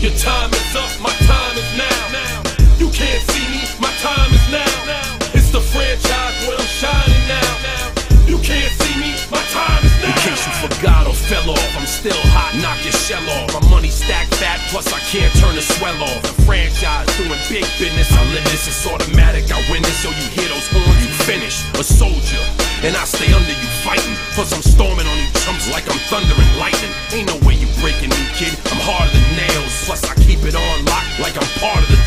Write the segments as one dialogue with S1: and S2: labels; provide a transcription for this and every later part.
S1: Your time is up, my time is now. You can't see me, my time is now. It's the franchise where I'm shining now. You can't see me, my time is now. In case you forgot or fell off, I'm still hot, knock your shell off. My money stacked fat, plus I can't turn the swell off. The franchise doing big business, I live this, it's automatic. I win this, so you hear those horns, you finish. A soldier, and I stay under you fighting. Plus I'm storming on you chumps like I'm thundering lightning. Ain't no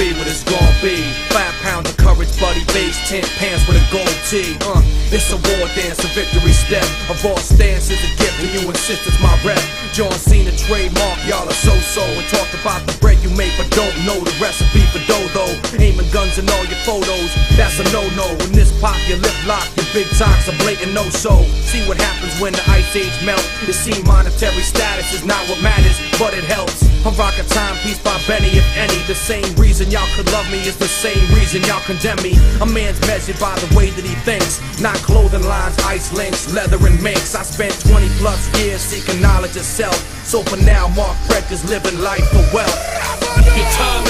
S2: be what it's gon' be. Five pounds of courage, buddy base, ten pants with a gold tee. Uh, it's a war dance, a victory step. A raw stance is a gift, and you insist it's my rep. John Cena trademark, y'all are so-so. And talk about the bread you make, but don't know the recipe for dough dodo. Aiming guns in all your photos, that's a no-no. When this pop, your lip lock, your big talks are blatant no-so. See what happens when the ice age melt. You see monetary status is not what matters, but it helps. I rock a timepiece by Benny, if any. The same reason y'all could love me is the same reason y'all condemn me. A man's measured by the way that he thinks, not clothing lines, ice links, leather and minks. I spent 20 plus years seeking knowledge of self. So for now, Mark Breck is living life for
S1: wealth.